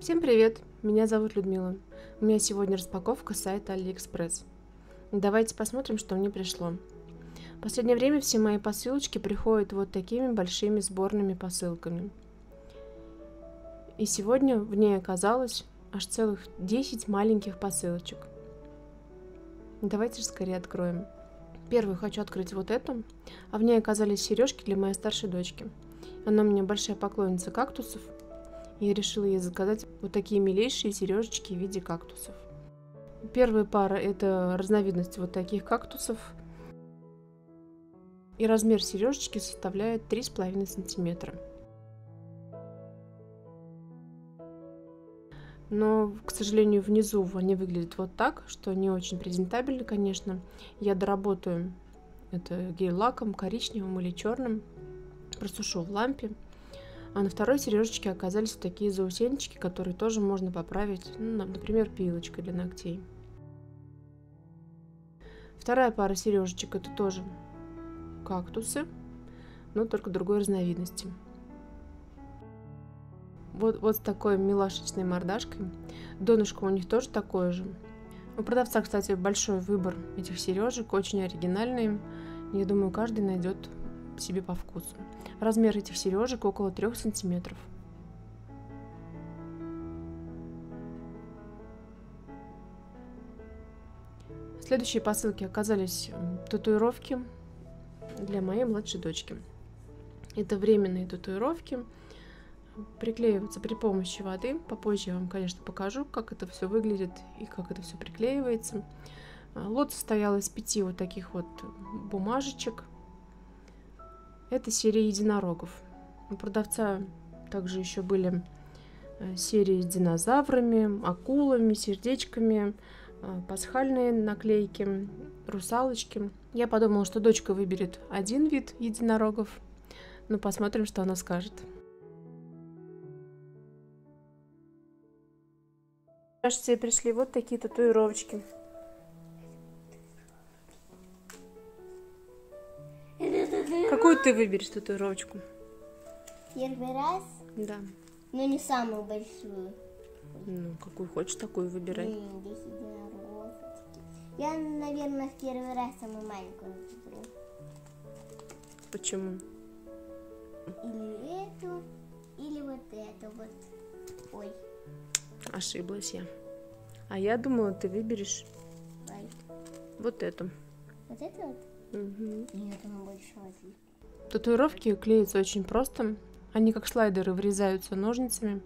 Всем привет! Меня зовут Людмила. У меня сегодня распаковка сайта AliExpress. Давайте посмотрим, что мне пришло. В последнее время все мои посылочки приходят вот такими большими сборными посылками. И сегодня в ней оказалось аж целых 10 маленьких посылочек. Давайте же скорее откроем. Первую хочу открыть вот эту, а в ней оказались сережки для моей старшей дочки. Она у меня большая поклонница кактусов, я решила ей заказать вот такие милейшие сережечки в виде кактусов. Первая пара это разновидность вот таких кактусов. И размер сережечки составляет 3,5 сантиметра. Но, к сожалению, внизу они выглядят вот так, что не очень презентабельно, конечно. Я доработаю это гель-лаком коричневым или черным, просушу в лампе. А на второй сережечке оказались такие заусенчики, которые тоже можно поправить, ну, например, пилочкой для ногтей. Вторая пара сережечек это тоже кактусы, но только другой разновидности. Вот, вот с такой милашечной мордашкой. Донышко у них тоже такое же. У продавца, кстати, большой выбор этих сережек, очень оригинальные. Я думаю, каждый найдет себе по вкусу. Размер этих сережек около 3 сантиметров. Следующие посылки оказались татуировки для моей младшей дочки. Это временные татуировки, приклеиваются при помощи воды. Попозже я вам, конечно, покажу, как это все выглядит и как это все приклеивается. Лот состоял из пяти вот таких вот бумажечек – это серия единорогов. У продавца также еще были э, серии с динозаврами, акулами, сердечками, э, пасхальные наклейки, русалочки. Я подумала, что дочка выберет один вид единорогов. Ну, посмотрим, что она скажет. Кажется, пришли вот такие татуировочки. Ты выберешь татуировочку? Первый раз? Да. Но не самую большую. Ну, какую хочешь, такую выбирай. Я, наверное, в первый раз самую маленькую выберу. Почему? Или эту, или вот эту вот. Ой. Ошиблась я. А я думала, ты выберешь Ой. вот эту. Вот эту вот? Угу. Нет, она больше. Татуировки клеятся очень просто. Они как слайдеры врезаются ножницами.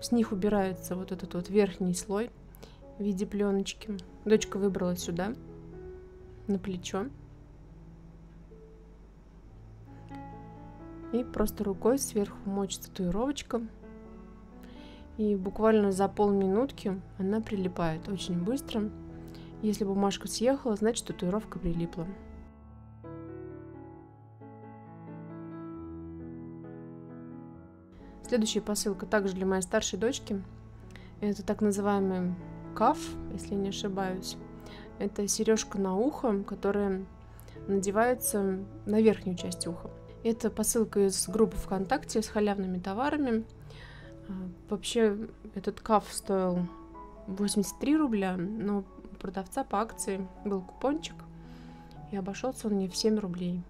С них убирается вот этот вот верхний слой в виде пленочки. Дочка выбрала сюда, на плечо. И просто рукой сверху мочит татуировочка. И буквально за полминутки она прилипает очень быстро. Если бумажка съехала, значит татуировка прилипла. Следующая посылка также для моей старшей дочки. Это так называемый каф, если не ошибаюсь. Это сережка на ухо, которая надевается на верхнюю часть уха. Это посылка из группы ВКонтакте с халявными товарами. А, вообще этот каф стоил 83 рубля, но продавца по акции был купончик, и обошелся он мне в 7 рублей.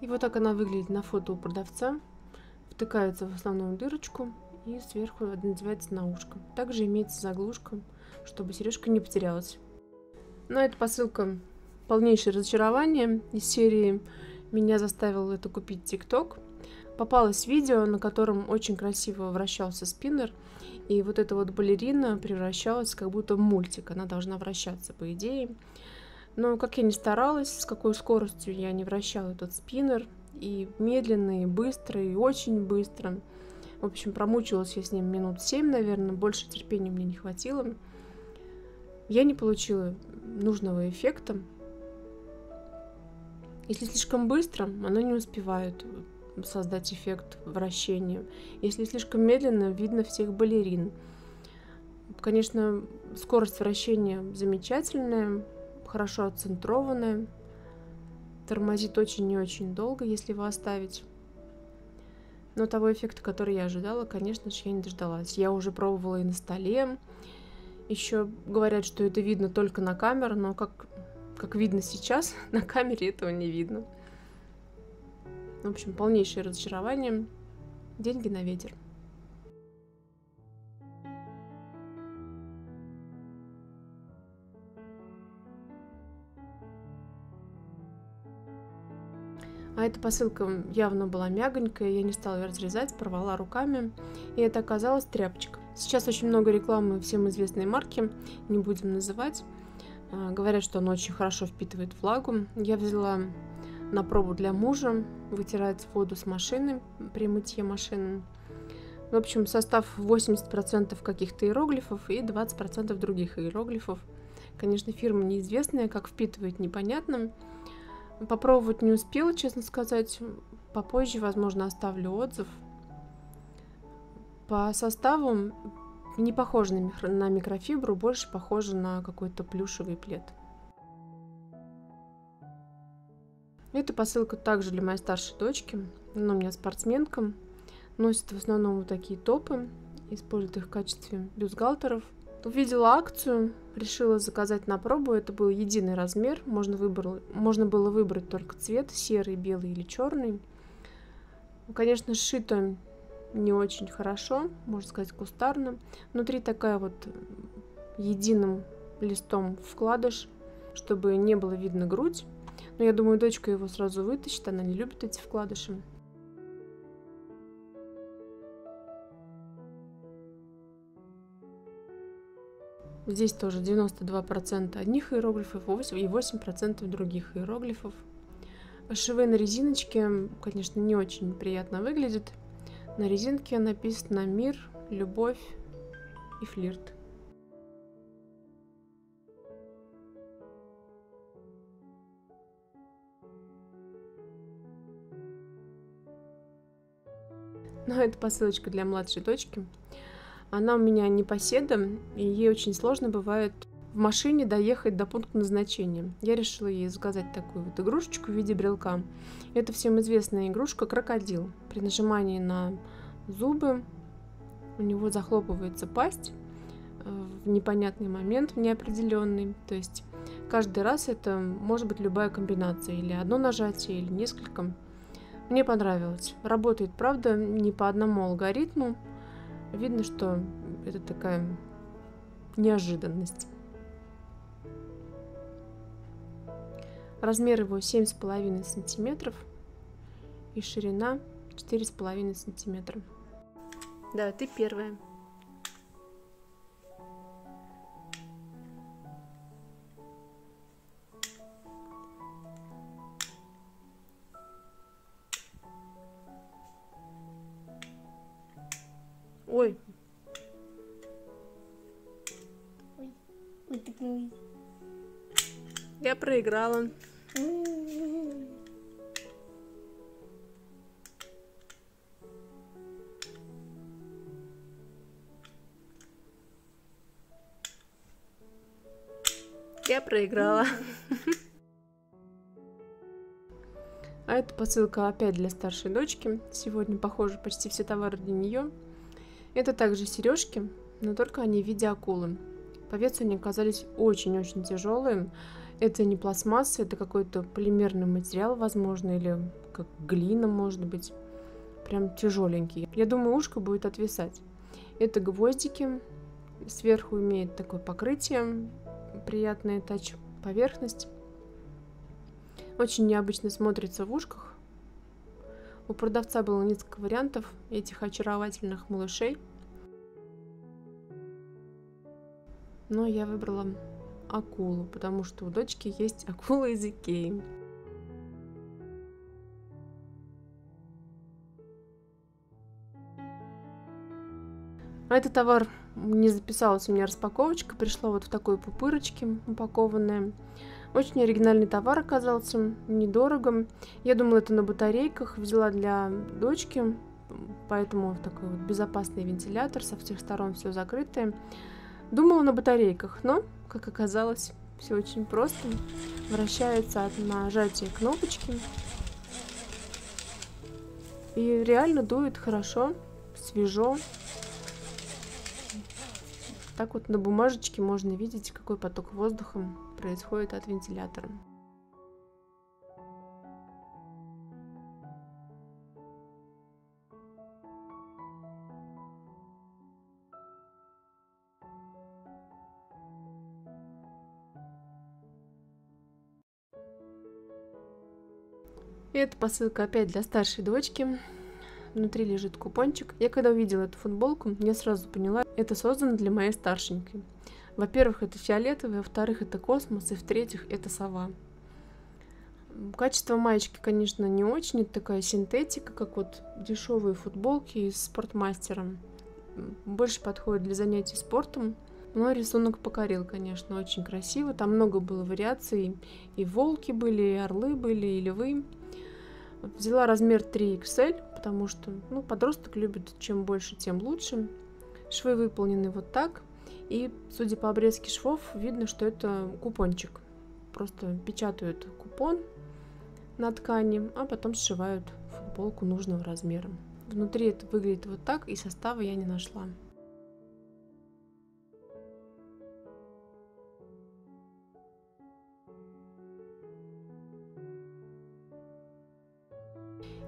И вот так она выглядит на фото у продавца втыкается в основную дырочку и сверху надевается на ушко. Также имеется заглушка, чтобы сережка не потерялась. Но эта посылка полнейшее разочарование из серии «Меня заставил это купить ТикТок». Попалось видео, на котором очень красиво вращался спиннер, и вот эта вот балерина превращалась как будто в мультик. Она должна вращаться, по идее. Но как я ни старалась, с какой скоростью я не вращала этот спиннер, и медленно, и быстро, и очень быстро. В общем, промучилась я с ним минут семь, наверное, больше терпения мне не хватило. Я не получила нужного эффекта. Если слишком быстро, оно не успевает создать эффект вращения. Если слишком медленно, видно всех балерин. Конечно, скорость вращения замечательная, хорошо отцентрованная, тормозит очень и очень долго, если его оставить. Но того эффекта, который я ожидала, конечно же, я не дождалась. Я уже пробовала и на столе. Еще говорят, что это видно только на камеру, но как, как видно сейчас, на камере этого не видно. В общем, полнейшее разочарование. Деньги на ветер. А эта посылка явно была мягонькая, я не стала ее разрезать, порвала руками, и это оказалась тряпочка. Сейчас очень много рекламы всем известной марки, не будем называть. А, говорят, что она очень хорошо впитывает влагу. Я взяла на пробу для мужа, вытирать воду с машины при мытье машины. В общем, состав 80% каких-то иероглифов и 20% других иероглифов. Конечно, фирма неизвестная, как впитывает, непонятно. Попробовать не успела, честно сказать. Попозже, возможно, оставлю отзыв. По составу не похоже на, микро- на микрофибру, больше похоже на какой-то плюшевый плед. Эта посылка также для моей старшей дочки. Она у меня спортсменка. Носит в основном вот такие топы. Использует их в качестве бюстгальтеров – Увидела акцию, решила заказать на пробу. Это был единый размер. Можно, выбор... Можно было выбрать только цвет, серый, белый или черный. Конечно, сшито не очень хорошо, можно сказать, кустарно. Внутри такая вот единым листом вкладыш, чтобы не было видно грудь. Но я думаю, дочка его сразу вытащит, она не любит эти вкладыши. Здесь тоже 92% одних иероглифов и 8% других иероглифов. Швы на резиночке, конечно, не очень приятно выглядят. На резинке написано «Мир», «Любовь» и «Флирт». Но это посылочка для младшей дочки. Она у меня не поседа, и ей очень сложно бывает в машине доехать до пункта назначения. Я решила ей заказать такую вот игрушечку в виде брелка. Это всем известная игрушка крокодил. При нажимании на зубы у него захлопывается пасть э, в непонятный момент, в неопределенный. То есть каждый раз это может быть любая комбинация, или одно нажатие, или несколько. Мне понравилось. Работает, правда, не по одному алгоритму, Видно, что это такая неожиданность. Размер его 7,5 сантиметров и ширина 4,5 сантиметра. Да, ты первая. Ой. Я проиграла. Я проиграла. А эта посылка опять для старшей дочки. Сегодня, похоже, почти все товары для нее. Это также сережки, но только они в виде акулы. По весу они оказались очень-очень тяжелые. Это не пластмасса, это какой-то полимерный материал, возможно, или как глина, может быть. Прям тяжеленький. Я думаю, ушко будет отвисать. Это гвоздики. Сверху имеет такое покрытие, приятная тач поверхность. Очень необычно смотрится в ушках. У продавца было несколько вариантов этих очаровательных малышей. Но я выбрала акулу, потому что у дочки есть акула из Икеи. А этот товар не записалась у меня распаковочка, пришла вот в такой пупырочке упакованная. Очень оригинальный товар оказался, недорого. Я думала, это на батарейках. Взяла для дочки, поэтому такой вот безопасный вентилятор, со всех сторон все закрытое. Думала на батарейках, но, как оказалось, все очень просто. Вращается от нажатия кнопочки. И реально дует хорошо, свежо. Так вот на бумажечке можно видеть, какой поток воздуха происходит от вентилятора. И эта посылка опять для старшей дочки. Внутри лежит купончик. Я когда увидела эту футболку, я сразу поняла, это создано для моей старшенькой. Во-первых, это фиолетовый, во-вторых, это космос, и в-третьих, это сова. Качество маечки, конечно, не очень, это такая синтетика, как вот дешевые футболки из спортмастером. Больше подходит для занятий спортом, но рисунок покорил, конечно, очень красиво. Там много было вариаций, и волки были, и орлы были, и львы. Взяла размер 3XL, потому что ну, подросток любит чем больше, тем лучше. Швы выполнены вот так. И, судя по обрезке швов, видно, что это купончик. Просто печатают купон на ткани, а потом сшивают футболку нужного размера. Внутри это выглядит вот так, и состава я не нашла.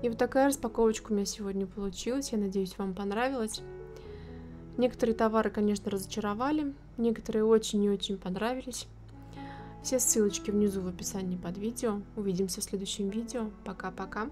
И вот такая распаковочка у меня сегодня получилась. Я надеюсь, вам понравилось. Некоторые товары, конечно, разочаровали, некоторые очень и очень понравились. Все ссылочки внизу в описании под видео. Увидимся в следующем видео. Пока-пока.